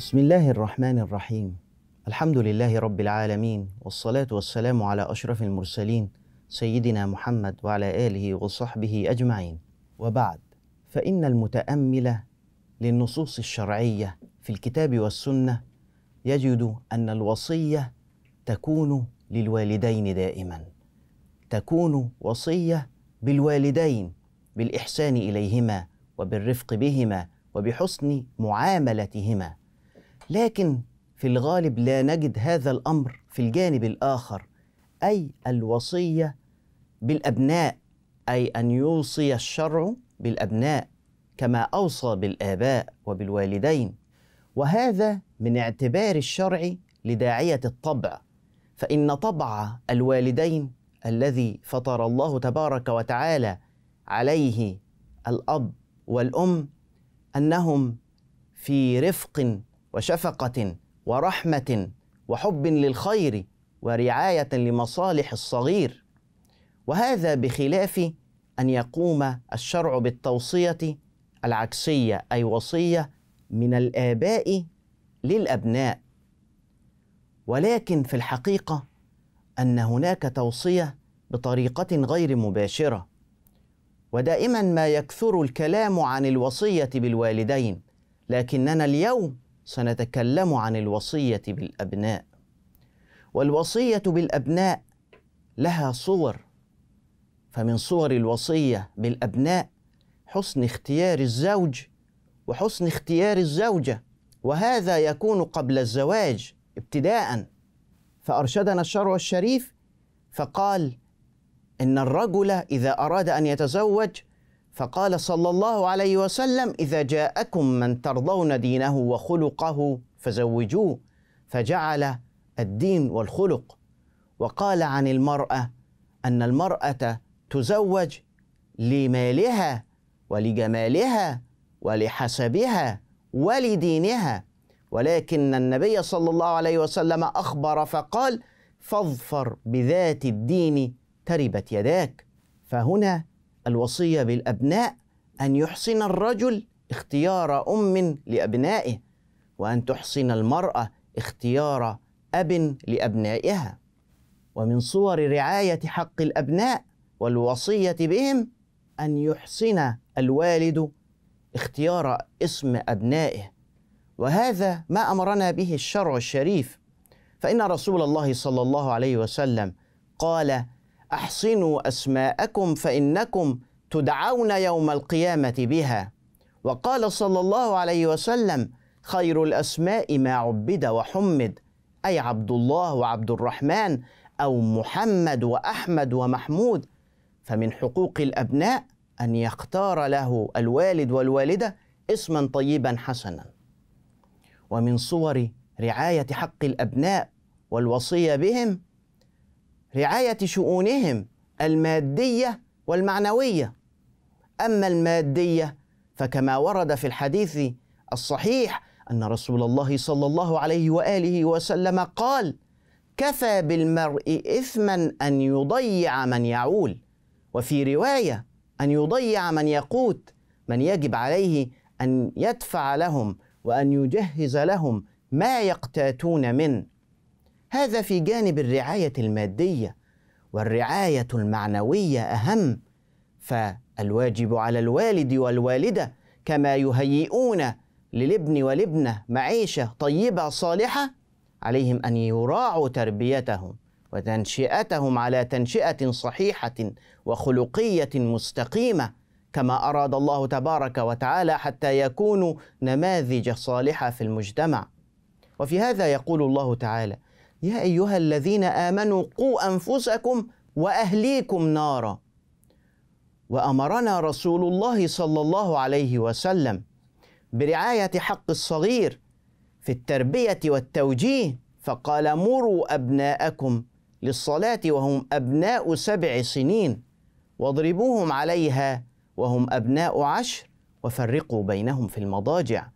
بسم الله الرحمن الرحيم الحمد لله رب العالمين والصلاة والسلام على أشرف المرسلين سيدنا محمد وعلى آله وصحبه أجمعين وبعد فإن المتأمل للنصوص الشرعية في الكتاب والسنة يجد أن الوصية تكون للوالدين دائما تكون وصية بالوالدين بالإحسان إليهما وبالرفق بهما وبحسن معاملتهما لكن في الغالب لا نجد هذا الأمر في الجانب الآخر أي الوصية بالأبناء أي أن يوصي الشرع بالأبناء كما أوصى بالآباء وبالوالدين. وهذا من اعتبار الشرع لداعية الطبع فإن طبع الوالدين الذي فطر الله تبارك وتعالى عليه الأب والأم أنهم في رفق وشفقة ورحمة وحب للخير ورعاية لمصالح الصغير. وهذا بخلاف أن يقوم الشرع بالتوصية العكسية أي وصية من الآباء للأبناء. ولكن في الحقيقة أن هناك توصية بطريقة غير مباشرة. ودائما ما يكثر الكلام عن الوصية بالوالدين لكننا اليوم سنتكلم عن الوصية بالأبناء. والوصية بالأبناء لها صور. فمن صور الوصية بالأبناء حسن اختيار الزوج وحسن اختيار الزوجة وهذا يكون قبل الزواج ابتداء. فأرشدنا الشرع الشريف فقال إن الرجل إذا أراد أن يتزوج فقال صلى الله عليه وسلم إذا جاءكم من ترضون دينه وخلقه فزوجوه. فجعل الدين والخلق. وقال عن المرأة أن المرأة تزوج لمالها ولجمالها ولحسبها ولدينها. ولكن النبي صلى الله عليه وسلم أخبر فقال فاظفر بذات الدين تربت يداك. فهنا الوصية بالابناء أن يحسن الرجل اختيار أم لأبنائه وأن تحسن المرأة اختيار أب لأبنائها. ومن صور رعاية حق الأبناء والوصية بهم أن يحسن الوالد اختيار اسم أبنائه. وهذا ما أمرنا به الشرع الشريف. فإن رسول الله صلى الله عليه وسلم قال أحصنوا أسماءكم فإنكم تدعون يوم القيامة بها. وقال صلى الله عليه وسلم خير الأسماء ما عبد وحمد. أي عبد الله وعبد الرحمن أو محمد وأحمد ومحمود. فمن حقوق الأبناء أن يختار له الوالد والوالدة اسما طيبا حسنا. ومن صور رعاية حق الأبناء والوصية بهم رعاية شؤونهم المادية والمعنوية. أما المادية فكما ورد في الحديث الصحيح أن رسول الله صلى الله عليه وآله وسلم قال كفى بالمرء إثما أن يضيع من يعول وفي رواية أن يضيع من يقوت من يجب عليه أن يدفع لهم وأن يجهز لهم ما يقتاتون منه. هذا في جانب الرعاية المادية والرعاية المعنوية أهم. فالواجب على الوالد والوالدة كما يهيئون للابن والابنة معيشة طيبة صالحة عليهم أن يراعوا تربيتهم وتنشئتهم على تنشئة صحيحة وخلقية مستقيمة كما أراد الله تبارك وتعالى حتى يكونوا نماذج صالحة في المجتمع. وفي هذا يقول الله تعالى يا أيها الذين آمنوا قوا أنفسكم وأهليكم نارا. وأمرنا رسول الله صلى الله عليه وسلم برعاية حق الصغير في التربية والتوجيه فقال مروا أبناءكم للصلاة وهم أبناء سبع سنين واضربوهم عليها وهم أبناء عشر وفرقوا بينهم في المضاجع.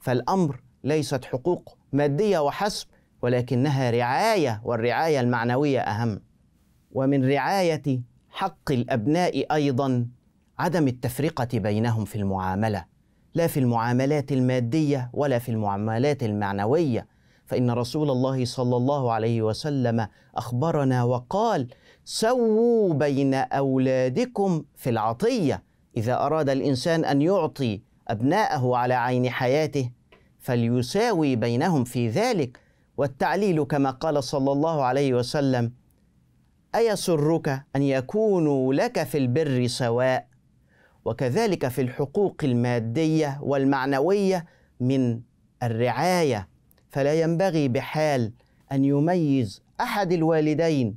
فالأمر ليست حقوق مادية وحسب ولكنها رعاية والرعاية المعنوية أهم. ومن رعاية حق الأبناء أيضا عدم التفرقة بينهم في المعاملة. لا في المعاملات المادية ولا في المعاملات المعنوية. فإن رسول الله صلى الله عليه وسلم أخبرنا وقال سووا بين أولادكم في العطية. إذا أراد الإنسان أن يعطي أبناءه على عين حياته فليساوي بينهم في ذلك والتعليل كما قال صلى الله عليه وسلم أيسرك أن يكونوا لك في البر سواء؟ وكذلك في الحقوق المادية والمعنوية من الرعاية. فلا ينبغي بحال أن يميز أحد الوالدين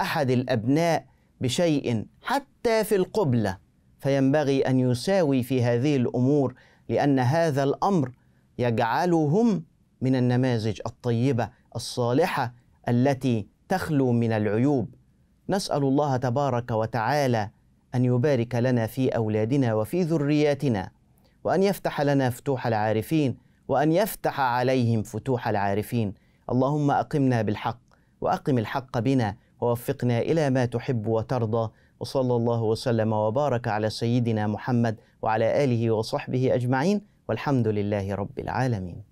أحد الأبناء بشيء حتى في القبلة. فينبغي أن يساوي في هذه الأمور لأن هذا الأمر يجعلهم من النماذج الطيبة الصالحة التي تخلو من العيوب. نسأل الله تبارك وتعالى أن يبارك لنا في أولادنا وفي ذرياتنا وأن يفتح لنا فتوح العارفين وأن يفتح عليهم فتوح العارفين. اللهم أقمنا بالحق وأقم الحق بنا ووفقنا إلى ما تحب وترضى. وصلى الله وسلم وبارك على سيدنا محمد وعلى آله وصحبه أجمعين. والحمد لله رب العالمين.